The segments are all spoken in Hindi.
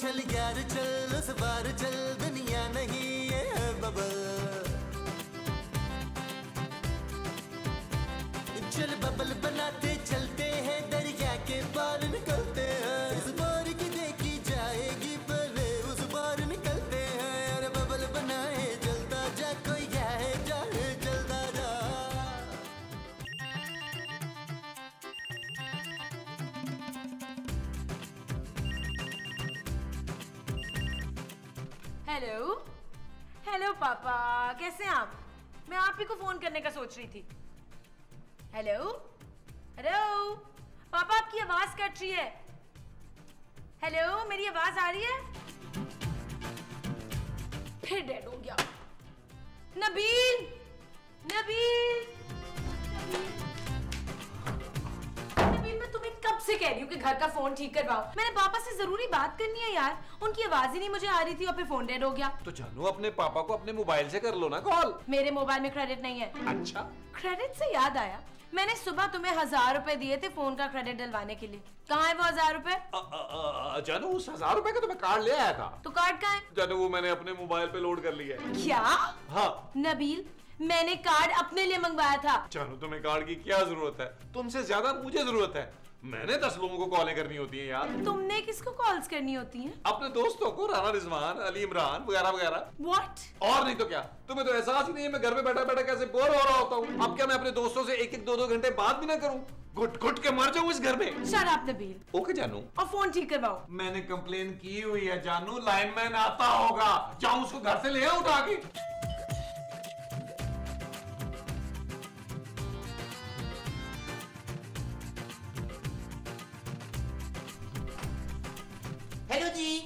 चल यार चल बार चल दुनिया नहीं ये बबल। चल बबल बनाते चलते हेलो हेलो पापा. कैसे हैं आप? मैं आप ही को फ़ोन करने का सोच रही थी. हेलो हेलो पापा, आपकी आवाज़ कट रही है. हेलो मेरी आवाज़ आ रही है? फिर डेड हो गया. नबील नबील! नबील! कब से कह रही हूँ कि घर का फ़ोन ठीक करवाओ? मैंने पापा से ज़रूरी बात करनी है यार। उनकी आवाज़ ही नहीं मुझे आ रही थी और फिर फ़ोन डेड हो गया। तो जानू अपने पापा को अपने मोबाइल से कर लो ना कॉल मेरे मोबाइल में क्रेडिट नहीं है। अच्छा। क्रेडिट से याद आया। मैंने सुबह तुम्हें हज़ार रुपए दिए थे फ़ोन का क्रेडिट डलवाने के लिए। कहाँ है वो हज़ार रुपए? जानू उस हज़ार रुपए का तो मैं कार्ड ले आया था। तो कार्ड कहाँ है? जानू वो मैंने अपने मोबाइल पे लोड कर लिया है। क्या? हाँ। नबील मैंने कार्ड अपने लिए मंगवाया था। जानू तुम्हें कार्ड की क्या ज़रूरत है? तुमसे ज़्यादा मुझे ज़रूरत है। मैंने दस लोगों को कॉलें करनी होती है यार। तुमने किसको कॉल्स करनी होती हैं? अपने दोस्तों को राना रिजवान अली इमरान वगैरह वगैरह। व्हाट और नहीं तो क्या? तुम्हें तो एहसास ही नहीं है मैं घर में बैठा बैठा कैसे बोर हो रहा होता हूँ। अब क्या मैं अपने दोस्तों से एक एक दो दो घंटे बात भी ना करूँ? घुट घुट के मर जाऊँ इस घर में? शट अप नबील ओके जानू और फ़ोन ठीक करवाओ। मैंने कंप्लेन की हुई है जानू लाइनमैन आता होगा। जाऊँ उसको घर से ले उठा के हेलो जी।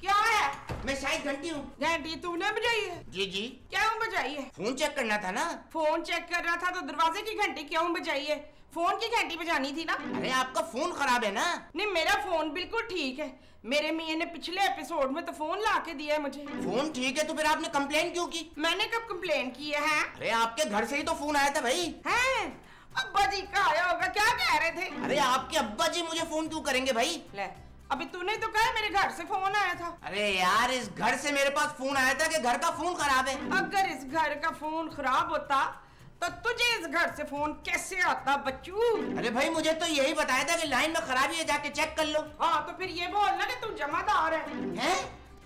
क्या है? मैं शायद घंटी हूँ। घंटी तूने बजाई है? जी जी। क्यों बजाई है? फ़ोन चेक करना था ना? फ़ोन चेक कर रहा था तो दरवाजे की घंटी क्यों बजाई है? फ़ोन की घंटी बजानी थी ना? अरे आपका फ़ोन खराब है ना? नहीं मेरा फ़ोन बिल्कुल ठीक है। मेरे मियाँ ने पिछले एपिसोड में तो फ़ोन ला के दिया है मुझे। फ़ोन ठीक है तो फिर आपने कम्प्लेन क्यों की? मैंने कब कम्प्लेन की है? अरे आपके घर से ही तो फ़ोन आया था भाई। है? अब्बा जी का आया होगा क्या कह रहे थे? अरे आपके अब्बा जी मुझे फ़ोन क्यों करेंगे भाई? ले अभी तूने तो मेरे घर से फ़ोन आया था। अरे यार इस घर से मेरे पास फ़ोन आया था कि घर का फ़ोन खराब है। अगर इस घर का फ़ोन खराब होता तो तुझे इस घर से फ़ोन कैसे आता बच्चू? अरे भाई मुझे तो यही बताया था कि लाइन में खराबी है जाके चेक कर लो। हाँ तो फिर ये बोलना कि तुम जमादार है। हैं?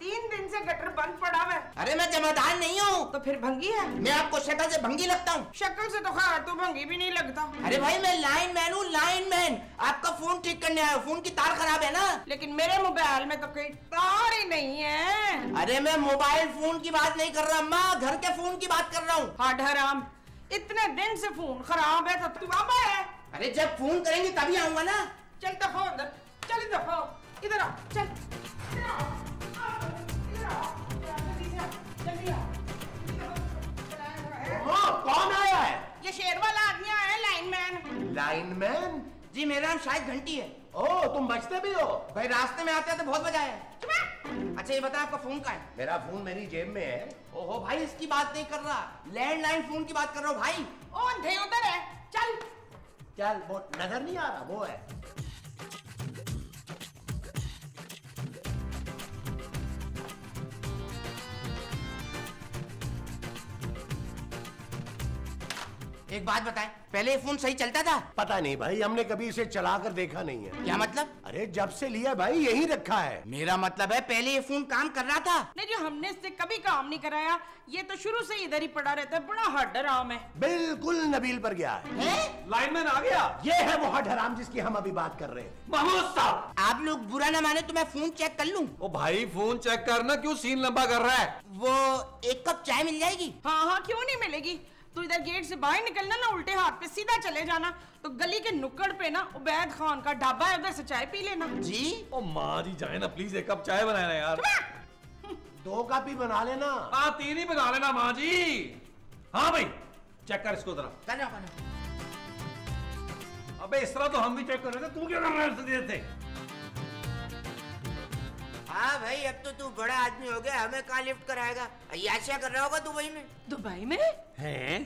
तीन दिन से गटर बंद पड़ा हुआ है। अरे मैं जमादार नहीं हूँ। तो फिर भंगी है? मैं आपको शक्ल से भंगी लगता हूँ। शक्ल से तो खैर तू भंगी भी नहीं लगता। अरे भाई मैं लाइन मैन हूँ लाइन मैन। आपका फ़ोन ठीक करने आया हूँ। फ़ोन की तार खराब है ना? लेकिन मेरे मोबाइल में तो कोई तार ही नहीं है। अरे मैं मोबाइल फ़ोन की बात नहीं कर रहा माँ घर के फ़ोन की बात कर रहा हूँ। हट हराम इतने दिन से फ़ोन खराब है तो तू अब है अरे जब फ़ोन करेंगे तभी आऊँगा ना। चल दफ़ा उधर चल दफ़ा इधर आ चल। कौन आया है? ये शेर वाला आदमी आया है लाइनमैन लाइनमैन जी मेरा नाम शायद घंटी है। ओ तुम बचते भी हो? भाई रास्ते में आते हैं तो बहुत मज़ा आया। अच्छा ये बता आपका फ़ोन कहाँ है? मेरा फ़ोन मेरी जेब में है। ओहो भाई इसकी बात नहीं कर रहा। लैंडलाइन फ़ोन की बात कर रहा हूँ भाई। ओ अंधे उधर है चल। चल वो नज़र नहीं आ रहा वो है। एक बात बताएँ पहले ये फ़ोन सही चलता था? पता नहीं भाई हमने कभी इसे चला कर देखा नहीं है। क्या मतलब? अरे जब से लिया भाई यही रखा है। मेरा मतलब है पहले ये फ़ोन काम कर रहा था। नहीं जो हमने इससे कभी काम नहीं कराया। ये तो शुरू से इधर ही पड़ा रहता है बड़ा हड राम है। बिल्कुल नबील पर गया है। हैं? लाइनमैन आ गया? ये है वो हट हराम जिसकी हम अभी बात कर रहे हैं। महमूद साहब! आप लोग बुरा ना माने तो मैं फ़ोन चेक कर लूँ। ओ भाई फ़ोन चेक करना क्यों सीन लंबा कर रहा है? वो एक कप चाय मिल जाएगी? हाँ हाँ क्यों नहीं मिलेगी? तू इधर गेट से बाहर निकलना ना उल्टे हाथ पे सीधा चले जाना। तो गली के नुक्कड़ पे ना उबैद खान का ढाबा है उधर से चाय पी लेना। जी? ओ माँ जी जाए ना प्लीज़ एक कप चाय बनाए ना यार। दो कापी बना लेना। हाँ तीन ही बना लेना माँ जी। हाँ भाई चेक कर इसको जरा। हूँ, हूँ। अबे इस तरह तो हम भी चेक कर रहे थे तू क्या कर रहा है थे हाँ भाई अब तो तू बड़ा आदमी हो गया हमें कहाँ लिफ्ट कराएगा? अयाशा कर रहा होगा दुबई में? दुबई में? हैं?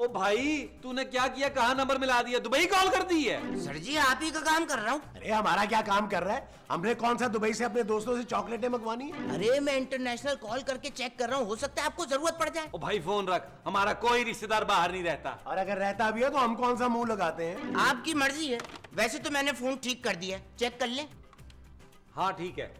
ओ भाई तूने क्या किया? कहा नंबर मिला दिया? दुबई कॉल कर दी है। सर जी आप ही का काम कर रहा हूँ। अरे हमारा क्या काम कर रहा है? हमने कौन सा दुबई से अपने दोस्तों से चॉकलेटें मंगवानी है? अरे मैं इंटरनेशनल कॉल करके चेक कर रहा हूँ। हो सकता है आपको ज़रूरत पड़ जाए। ओ भाई फ़ोन रख। हमारा कोई रिश्तेदार बाहर नहीं रहता। और अगर रहता भी है तो हम कौन सा मुँह लगाते हैं? आपकी मर्ज़ी है। वैसे तो मैंने फ़ोन ठीक कर दिया चेक कर ले। हाँ ठीक है।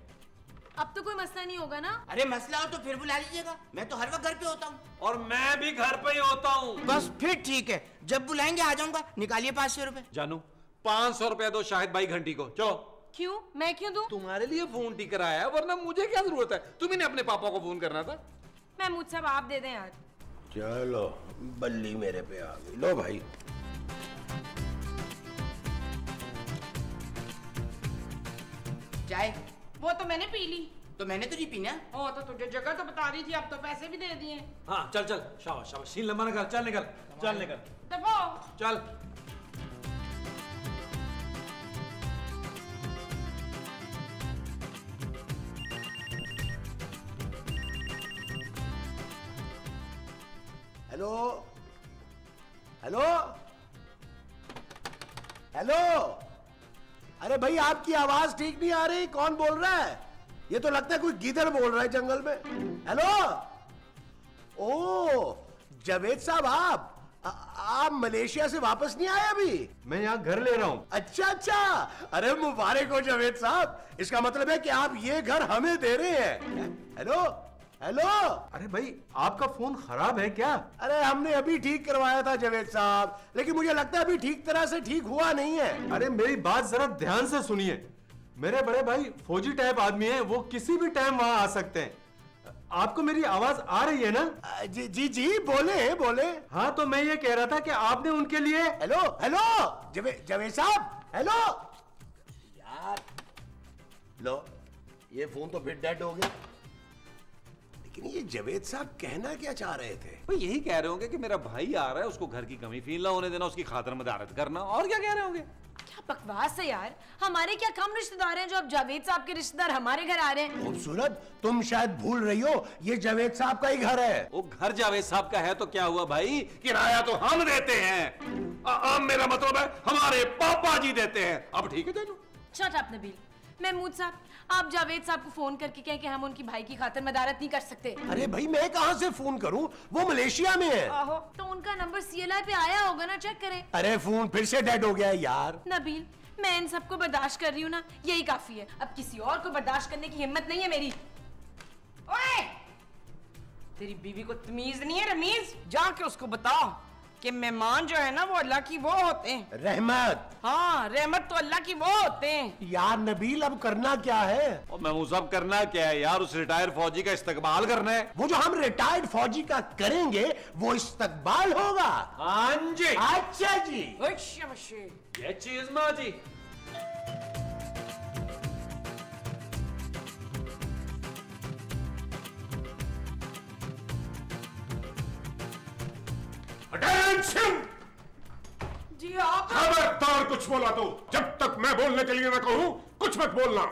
अब तो कोई मसला नहीं होगा ना? अरे मसला हो तो फिर बुला लीजिएगा। मैं तो हर वक्त घर पे होता हूँ। और मैं भी घर पे ही होता हूँ। बस फिर ठीक है। जब बुलाएँगे आ जाऊँगा। निकालिए पाँच सौ रूपए। जानू पाँच सौ रुपया दो शाहिद भाई घंटी को। चलो। क्यों? मैं क्यों दूँ? तुम्हारे लिए फ़ोन ठीक कराया है, वरना मुझे क्या ज़रूरत है? तुम्ही ने अपने पापा को फ़ोन करना था। महमूद साहब आप दे दें यार। चलो बल्ली मेरे पे आ गई। लो भाई। चाय वो तो मैंने पी ली। तो मैंने तो नहीं पीना। ओ तो तुझे जगह तो बता रही थी अब तो पैसे भी दे दिए। हाँ चल चल शाबाश शाबाश। सीन लंबा निकल चल निकल चल निकल। वो चल। भाई आपकी आवाज़ ठीक नहीं आ रही। कौन बोल रहा है? ये तो लगता है कोई गीदड़ बोल रहा है जंगल में। हेलो ओ जावेद साहब आप आ- आप मलेशिया से वापस नहीं आए अभी? मैं यहाँ घर ले रहा हूँ। अच्छा अच्छा। अरे मुबारक हो जावेद साहब। इसका मतलब है कि आप ये घर हमें दे रहे हैं। हेलो हेलो अरे भाई आपका फ़ोन खराब है क्या? अरे हमने अभी ठीक करवाया था जावेद साहब लेकिन मुझे लगता है अभी ठीक तरह से ठीक हुआ नहीं है। अरे मेरी बात जरा ध्यान से सुनिए। मेरे बड़े भाई फौजी टाइप आदमी है वो किसी भी टाइम वहाँ आ सकते हैं। आपको मेरी आवाज़ आ रही है ना? जी जी जी बोले बोले। हाँ तो मैं ये कह रहा था कि आपने उनके लिए हेलो हेलो जवेद जावेद साहब हेलो यार लो ये फ़ोन तो फिर डेड हो गया। लेकिन ये जावेद साहब कहना क्या चाह रहे थे? भाई यही कह रहे होंगे कि मेरा भाई आ रहा है उसको घर की कमी फील ना होने देना उसकी खातर मदारत करना। और क्या कह रहे होंगे? क्या बकवास है यार? हमारे क्या कम रिश्तेदार हैं जो अब जावेद साहब के रिश्तेदार हमारे घर आ रहे हैं? खूबसूरत तुम शायद भूल रही हो ये जावेद साहब का ही घर है। वो घर जावेद साहब का है तो क्या हुआ भाई? किराया तो हम देते हैं। अ- अब मेरा मतलब है हमारे पापा जी देते हैं। अब ठीक है जानू शट अप नबील। महमूद साहब आप जावेद साहब को फ़ोन करके कहें कि हम उनकी भाई की खातिर मदारत नहीं कर सकते। अरे भाई मैं कहाँ से फ़ोन करूँ? वो मलेशिया में है। आहो तो उनका नंबर सीएलआई पे आया होगा ना चेक करें। अरे फ़ोन फिर से डेड हो गया यार। नबील मैं इन सबको बर्दाश्त कर रही हूँ ना यही काफ़ी है। अब किसी और को बर्दाश्त करने की हिम्मत नहीं है मेरी। ओए! तेरी बीवी को तमीज नहीं है रमीज? जाके उसको बताओ। कि मेहमान जो है ना वो अल्लाह की वो होते हैं। रहमत। हाँ रहमत तो अल्लाह की वो होते हैं। यार नबील अब करना क्या है? और मैं वो सब करना क्या है? यार उस रिटायर्ड फौजी का इस्तकबाल करना है। वो जो हम रिटायर्ड फौजी का करेंगे वो इस्तकबाल होगा। हाँ जी। अच्छा जी। ये चीज़ माँ जी। जी आप खबरदार कुछ बोला तो जब तक मैं बोलने के लिए ना कहूँ कुछ मत बोलना।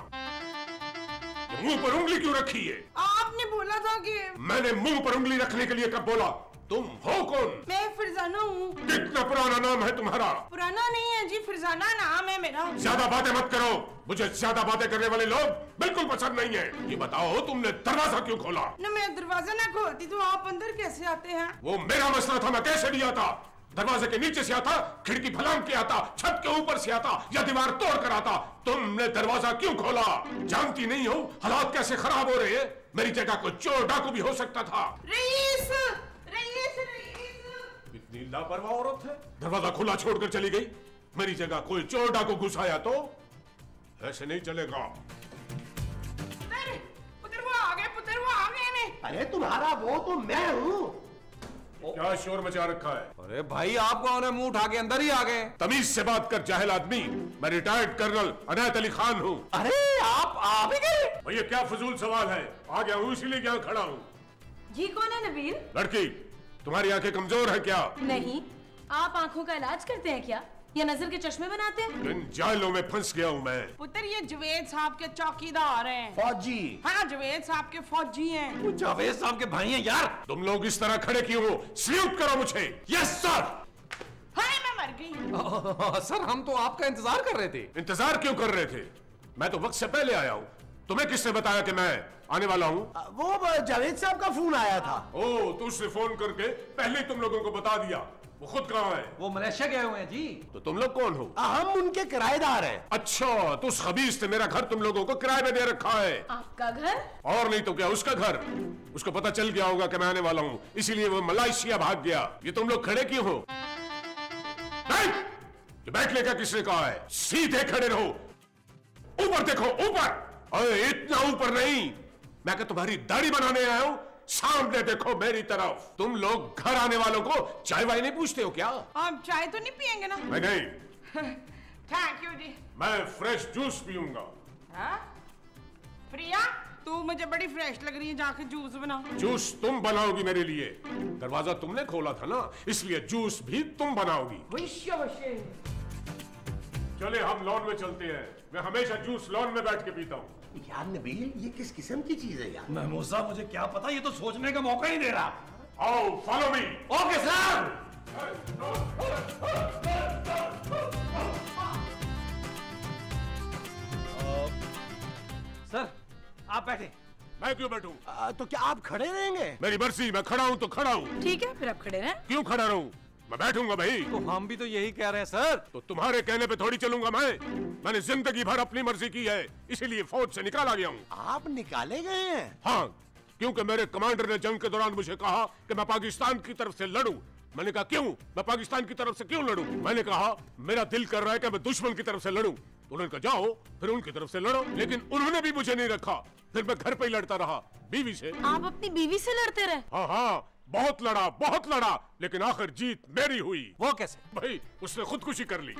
मुँह पर उंगली क्यों रखी है? आपने बोला था कि मैंने मुँह पर उंगली रखने के लिए कब बोला? तुम हो कौन? मैं फिरजाना हूँ। कितना पुराना नाम है तुम्हारा? पुराना नहीं है जी फिरजाना नाम है मेरा। ज़्यादा बातें मत करो। मुझे ज़्यादा बातें करने वाले लोग बिल्कुल पसंद नहीं है। ये बताओ तुमने दरवाज़ा क्यों खोला? न मैं दरवाज़ा ना खोलती तो आप अंदर कैसे आते हैं? वो मेरा मसला था मैं कैसे नहीं आता? दरवाजे के नीचे से आता खिड़की फलांग के आता छत के ऊपर से आता या दीवार तोड़ कर आता। तुमने दरवाज़ा क्यों खोला? जानती नहीं हो हालात कैसे खराब हो रहे हैं? मेरी जगह को चोर डाकू भी हो सकता था। रईस! इतनी लापरवाह औरत है। दरवाज़ा खुला छोड़कर चली गई। मेरी जगह कोई चोर डाकू घुसाया तो ऐसे नहीं चलेगा। पुत्र पुत्र वो आ गए पुत्र वो आ गए अरे तुम्हारा वो तो मैं हूँ। क्या शोर मचा रखा है? अरे भाई आप कौन है? मुँह उठा के अंदर ही आ गए। तमीज से बात कर जाहिल आदमी। मैं रिटायर्ड कर्नल अनायत अली खान हूँ। अरे आप आ भी गए? भैया क्या फजूल सवाल है? आ गया हूँ इसीलिए यहाँ खड़ा हूँ। जी कौन है नबील लड़की तुम्हारी आँखें कमज़ोर है क्या? नहीं आप आँखों का इलाज करते हैं क्या? या नज़र के चश्मे बनाते हैं? इन जालों में फंस गया हूँ मैं। पुत्र ये जवेद साहब के चौकीदार हैं। फौजी। हाँ जवेद साहब के फौजी हैं। जावेद साहब के भाई हैं यार। तुम लोग इस तरह खड़े क्यों हो? सल्यूट करो मुझे। यस सर हाय मैं मर गई सर हम तो आपका इंतज़ार कर रहे थे। इंतज़ार क्यों कर रहे थे? मैं तो वक्त से पहले आया हूँ। तुम्हें किसने बताया कि मैं आने वाला हूँ? वो जावेद साहब का फ़ोन आया था। ओ तो उसने फ़ोन करके पहले ही तुम लोगों को बता दिया। वो खुद कहाँ है? वो मलेशिया गए हुए हैं जी। तो तुम लोग कौन हो? हम उनके किराएदार हैं। अच्छा तो उस खबीस ने मेरा घर तुम लोगों को किराए में दे रखा है। आपका घर? और नहीं तो क्या उसका घर। उसको पता चल गया होगा कि मैं आने वाला हूँ। इसीलिए वो मलाइशिया भाग गया। ये तुम लोग खड़े क्यों हो? नहीं! ये बैठने का किसने कहा है? सीधे खड़े रहो। ऊपर देखो ऊपर! अरे इतना ऊपर नहीं। मैं क्या तुम्हारी दाढ़ी बनाने आया हूँ? सामने देखो मेरी तरफ़। तुम लोग घर आने वालों को चाय वाय नहीं पूछते हो क्या? आप चाय तो नहीं पियेंगे ना। मैं नहीं। थैंक यू जी। मैं फ्रेश जूस पीऊँगा। हाँ? प्रिया तू मुझे बड़ी फ्रेश लग रही है जाके जूस बनाओ जूस तुम बनाओगी मेरे लिए। दरवाज़ा तुमने खोला था ना इसलिए जूस भी तुम बनाओगी। चले हम लॉन में चलते हैं। मैं हमेशा जूस लॉन में बैठ के पीता हूँ। यार नबील ये किस किस्म की चीज़ है यार? महमूद साहब मुझे क्या पता? ये तो सोचने का मौका ही दे रहा। आओ follow me okay sir. Sir आप बैठे। मैं क्यों बैठूं? तो क्या आप खड़े रहेंगे? मेरी मर्ज़ी मैं खड़ा हूँ तो खड़ा हूँ। ठीक है फिर आप खड़े रहें। क्यों खड़ा रहूँ? मैं बैठूँगा भाई। तो हम भी तो यही कह रहे हैं सर। तो तुम्हारे कहने पे थोड़ी चलूँगा मैं। मैंने ज़िंदगी भर अपनी मर्ज़ी की है इसीलिए फौज से निकाला गया हूँ। आप निकाले गए हैं? हाँ क्योंकि मेरे कमांडर ने जंग के दौरान मुझे कहा कि मैं पाकिस्तान की तरफ़ से लड़ूं। मैंने कहा क्यों? मैं पाकिस्तान की तरफ़ से क्यों लड़ूं? मैंने कहा मेरा दिल कर रहा है कि मैं दुश्मन की तरफ़ से लड़ूं। तो उन्होंने कहा जाओ फिर उनकी तरफ़ से लड़ो। लेकिन उन्होंने भी मुझे नहीं रखा। फिर मैं घर पे ही लड़ता रहा बीवी से। आप अपनी बीवी से लड़ते रहे? हाँ हाँ। बहुत लड़ा बहुत लड़ा लेकिन आखिर जीत मेरी हुई। वो कैसे? भाई उसने खुदकुशी कर ली।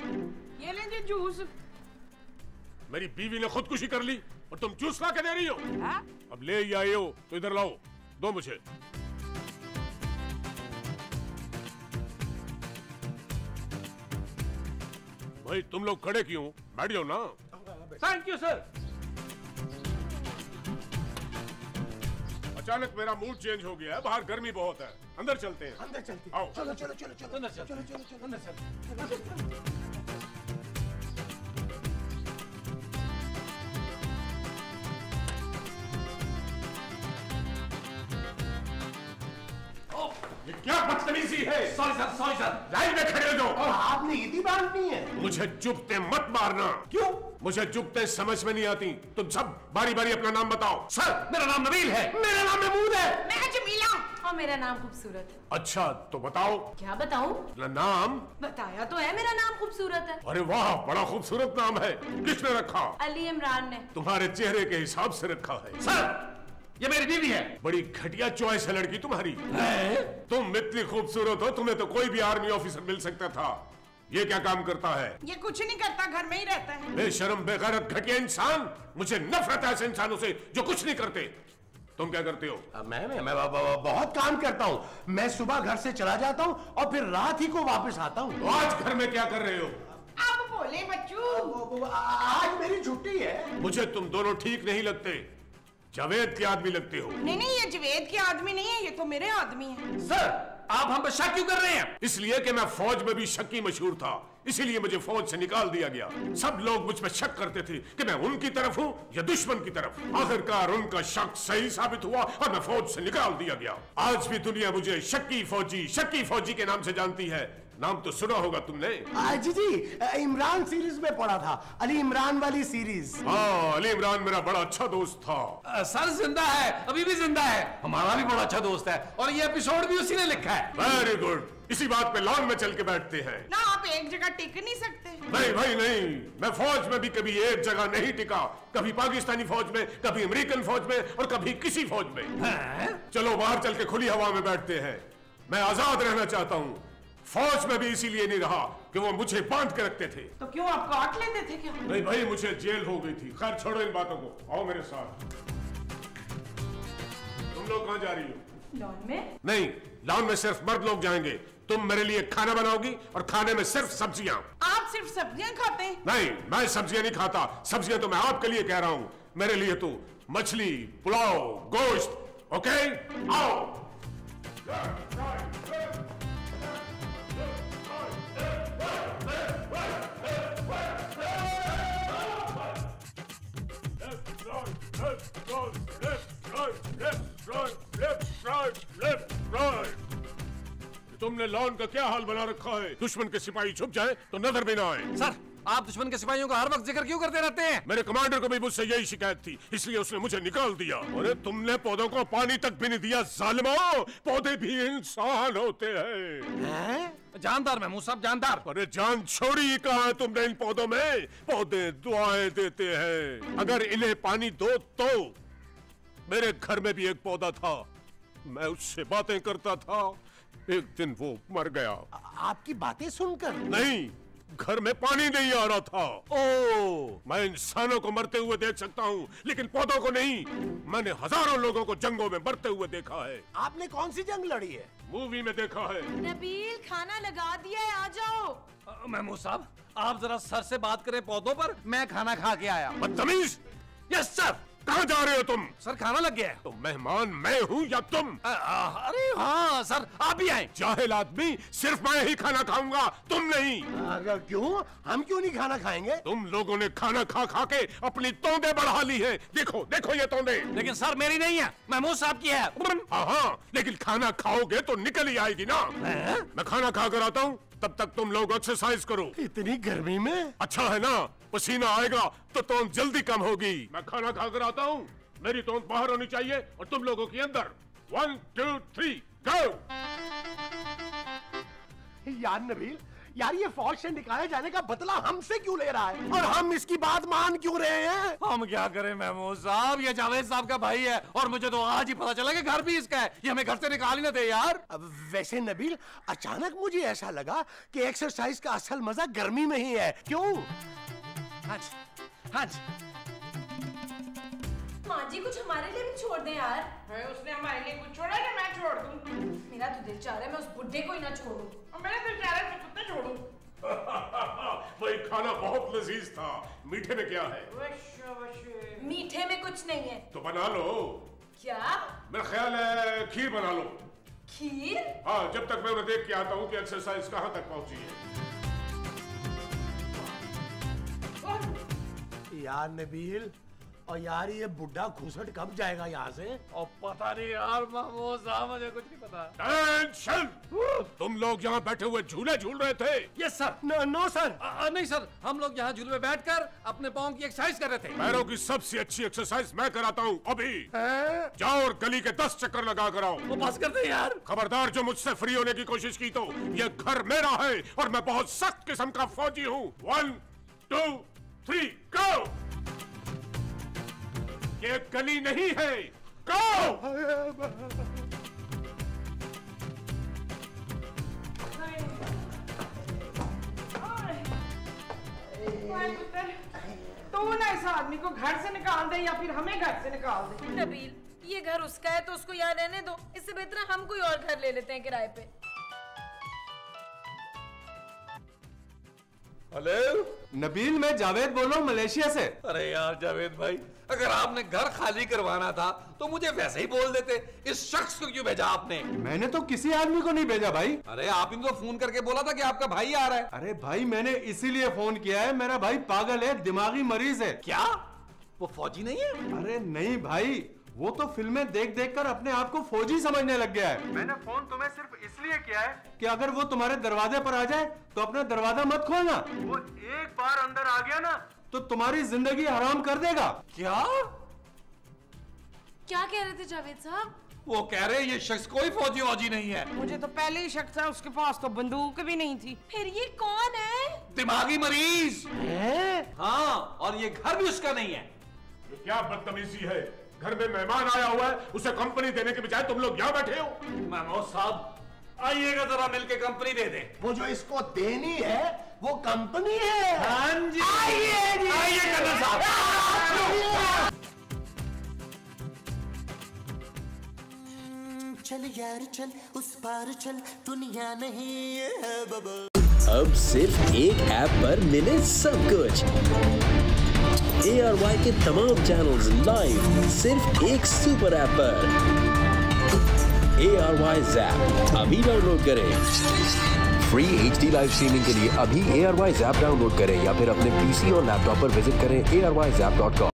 ये ले जी जूस। मेरी बीवी ने खुदकुशी कर ली और तुम जूस ला के दे रही हो। हाँ? अब ले आए हो तो इधर लाओ दो मुझे। भाई तुम लोग खड़े क्यों? बैठ जाओ ना। थैंक यू सर अचानक मेरा मूड चेंज हो गया है बाहर गर्मी बहुत है। अंदर चलते हैं। अंदर चलते हैं। आओ। चलो चलो चलो चलो। अंदर चलो चलो चलो। अंदर चल ये क्या बदतमीजी है? Sorry sir sorry sir line में खड़े हो जाओ। और आपने ईदी बांधनी है। मुझे चुपते मत मारना। क्यों? मुझे जुबते समझ में नहीं आती। तुम सब बारी बारी अपना नाम बताओ। सर मेरा नाम नबील है। मेरा नाम महमूद है। मैं जमीला। और मेरा नाम खूबसूरत है। अच्छा तो बताओ। क्या बताऊँ? अपना नाम? बताया तो है मेरा नाम खूबसूरत है। अरे वाह बड़ा खूबसूरत नाम है। किसने रखा? अली इमरान ने। तुम्हारे चेहरे के हिसाब से रखा है। सर ये मेरी बीवी है। बड़ी घटिया चॉइस है लड़की तुम्हारी। तुम इतनी खूबसूरत हो तुम्हें तो कोई भी आर्मी ऑफिसर मिल सकता था। ये क्या काम करता है? ये कुछ नहीं करता घर में ही रहता है। बेशरम बेगैरत घटिया इंसान। मुझे नफरत है ऐसे इंसानों से जो कुछ नहीं करते। तुम क्या करते हो? अब मैं मैं, मैं ब- ब- बहुत काम करता हूँ। मैं सुबह घर से चला जाता हूँ और फिर रात ही को वापस आता हूँ। तो आज घर में क्या कर रहे हो? अब बोले बच्चू। आज मेरी छुट्टी है। मुझे तुम दोनों ठीक नहीं लगते। जावेद के आदमी लगते हो। नहीं नहीं ये जवेद के आदमी नहीं है ये तो मेरे आदमी है। सर आप हम पर शक क्यों कर रहे हैं? इसलिए कि मैं फौज में भी शक्की मशहूर था। इसीलिए मुझे फौज से निकाल दिया गया। सब लोग मुझ पर शक करते थे कि मैं उनकी तरफ़ हूँ या दुश्मन की तरफ़। आखिरकार उनका शक सही साबित हुआ और मैं फौज से निकाल दिया गया। आज भी दुनिया मुझे शक्की फौजी शक्की फौजी के नाम से जानती है। नाम तो सुना होगा तुमने। जी जी इमरान सीरीज़ में पढ़ा था अली इमरान वाली सीरीज़। हाँ अली इमरान मेरा बड़ा अच्छा दोस्त था। सर ज़िंदा है अभी भी ज़िंदा है। हमारा भी बड़ा अच्छा दोस्त है और ये एपिसोड भी उसी ने लिखा है। वेरी गुड इसी बात पे लॉन में चल के बैठते हैं। ना आप एक जगह टिक नहीं सकते। नहीं भाई नहीं। मैं फौज में भी कभी एक जगह नहीं टिका। कभी पाकिस्तानी फौज में कभी अमेरिकन फौज में और कभी किसी फौज में। चलो बाहर चल के खुली हवा में बैठते हैं। मैं आज़ाद रहना चाहता हूँ। फौज में भी इसीलिए नहीं रहा कि वो मुझे बाँध के रखते थे। तो क्यों आप काट लेते थे क्या नहीं भाई मुझे जेल हो गई थी। खैर छोड़ो इन बातों को। आओ मेरे साथ। तुम लोग कहाँ जा रही हो? लॉन में। नहीं लॉन में सिर्फ़ मर्द लोग जाएँगे। तुम मेरे लिए खाना बनाओगी और खाने में सिर्फ़ सब्ज़ियाँ। आप सिर्फ़ सब्ज़ियाँ खाते नहीं मैं सब्ज़ियाँ नहीं खाता। सब्ज़ियाँ तो मैं आपके लिए कह रहा हूँ। मेरे लिए तो मछली पुलाव गोश्त ओके? आओ। तुमने लॉन का क्या हाल बना रखा है? दुश्मन के सिपाही छुप जाए तो नज़र भी ना आए। सर आप दुश्मन के सिपाहियों का हर वक्त ज़िक्र क्यों करते रहते हैं? मेरे कमांडर को भी मुझसे यही शिकायत थी इसलिए उसने मुझे निकाल दिया। अरे तुमने पौधों को पानी तक भी नहीं दिया जालिमो! पौधे भी इंसान होते हैं? जानदार महमूद साहब जानदार। अरे जान छोड़ी कहा है तुमने इन पौधों में? पौधे दुआएँ देते हैं। अगर इन्हें पानी दो तो मेरे घर में भी एक पौधा था। मैं उससे बातें करता था। एक दिन वो मर गया। आपकी बातें सुनकर? नहीं घर में पानी नहीं आ रहा था। ओ। मैं इंसानों को मरते हुए देख सकता हूँ लेकिन पौधों को नहीं। मैंने हज़ारों लोगों को जंगों में मरते हुए देखा है। आपने कौन सी जंग लड़ी है? मूवी में देखा है। नबील खाना लगा दिया है आ जाओ। महमूद साहब आप जरा सर से बात करें पौधों पर मैं खाना खा के आया। बदतमीज! Yes sir. कहाँ जा रहे हो तुम? सर खाना लग गया है। तो मेहमान मैं हूँ या तुम? अरे हाँ सर आप भी आए। जाहिल आदमी सिर्फ़ मैं ही खाना खाऊँगा तुम नहीं। अगर क्यों? हम क्यों नहीं खाना खाएँगे? तुम लोगों ने खाना खा खा के अपनी तोंदे बढ़ा ली है। देखो देखो ये तोंदे। लेकिन सर मेरी नहीं है। महमूद साहब की है। हाँ हाँ लेकिन खाना खाओगे तो निकल ही आएगी ना। मैं खाना खा कर आता हूँ तब तक तुम लोग एक्सरसाइज करो। इतनी गर्मी में? अच्छा है ना? पसीना आएगा तो तोंद जल्दी कम होगी। मैं खाना खा कर आता हूँ। मेरी तोंद बाहर होनी चाहिए और तुम लोगों की अंदर। वन टू थ्री गो यार नबील यार ये फौज से निकाले जाने का बदला हमसे क्यों ले रहा है? और हम इसकी बात मान क्यों रहे हैं? हम क्या करें महमूद साहब? ये जावेद साहब का भाई है और मुझे तो आज ही पता चला कि घर भी इसका है। ये हमें घर से निकाल ही ना दे यार। अब वैसे नबील अचानक मुझे ऐसा लगा कि एक्सरसाइज का असल मज़ा गर्मी में ही है। क्यों? हाँ जी हाँ माँ जी कुछ हमारे लिए भी छोड़ दें यार। है, उसने हमारे लिए कुछ छोड़ा कि मैं छोड़ दूँ? मेरा तो दिल चाह रहा है मैं उस बुड्ढे को ही ना छोड़ूं। और मेरा दिल चाह रहा है मैं कुत्ते छोड़ूं। भाई खाना बहुत लजीज था। मीठे में क्या है? वश वश मीठे में कुछ नहीं है। तो बना लो। क्या? मेरा ख्याल है खीर बना लो। खीर? हाँ जब तक मैं उन्हें देख के आता हूँ कि एक्सरसाइज कहाँ तक पहुँची है। यार नबील और यार ये बुढ़ा घुसट कब जाएगा यहाँ से? और पता नहीं यार महमूद साहब मुझे कुछ नहीं पता। टेंशन तुम लोग यहाँ बैठे हुए झूले झूल रहे थे। Yes sir no no sir uh, नहीं सर हम लोग यहाँ झूले में बैठकर अपने पाँव की एक्सरसाइज कर रहे थे। पैरों की सबसे अच्छी एक्सरसाइज मैं कराता हूँ अभी। है? जाओ और गली के दस चक्कर लगा कर आओ। वो बस करते यार। खबरदार जो मुझसे फ्री होने की कोशिश की तो ये घर मेरा है और मैं बहुत सख्त किस्म का फौजी हूँ। वन टू थ्री गो ये गली नहीं है। गो तू ना इस आदमी को घर से निकाल दे या फिर हमें घर से निकाल दे? नबील ये घर उसका है तो उसको यहाँ रहने दो। इससे बेहतर हम कोई और घर ले लेते हैं किराए पे। हेलो? नबील मैं जावेद बोल रहा हूँ मलेशिया से। अरे यार जावेद भाई अगर आपने घर खाली करवाना था तो मुझे वैसे ही बोल देते इस शख्स को क्यों भेजा आपने? मैंने तो किसी आदमी को नहीं भेजा भाई। अरे आप इनको फ़ोन करके बोला था कि आपका भाई आ रहा है। अरे भाई मैंने इसीलिए फ़ोन किया है मेरा भाई पागल है दिमागी मरीज़ है। क्या? वो फौजी नहीं है? अरे नहीं भाई वो तो फ़िल्में देख देख कर अपने आप को फौजी समझने लग गया है। मैंने फ़ोन तुम्हें सिर्फ़ इसलिए किया है कि अगर वो तुम्हारे दरवाजे पर आ जाए तो अपना दरवाज़ा मत खोलना। वो एक बार अंदर आ गया ना तो तुम्हारी ज़िंदगी हराम कर देगा। क्या? क्या कह रहे थे जावेद साहब? वो कह रहे ये शख्स कोई फौजी वौजी नहीं है। मुझे तो पहले ही शख्स था उसके पास तो बंदूक भी नहीं थी। फिर ये कौन है? दिमागी मरीज़। है? हाँ और ये घर भी उसका नहीं है। ये क्या बदतमीजी है? घर में मेहमान आया हुआ है उसे कंपनी देने के बजाय तुम लोग यहाँ बैठे हो। महमूद साहब आइएगा जरा मिलके कंपनी दे दे। वो जो इसको देनी है वो कंपनी है। हाँ जी। आइए कर्नल साहब। चल यार चल उस पार चल दुनिया नहीं है बबल अब सिर्फ़ एक ऐप पर मिले सब कुछ। ए आर वाई के तमाम चैनल लाइव सिर्फ़ एक सुपर ऐप पर। ए आर वाई जैप अभी डाउनलोड करें। Free H D live streaming के लिए अभी A R Y Zap download करें या फिर अपने पीसी और लैपटॉप पर विज़िट करें A R Y dot com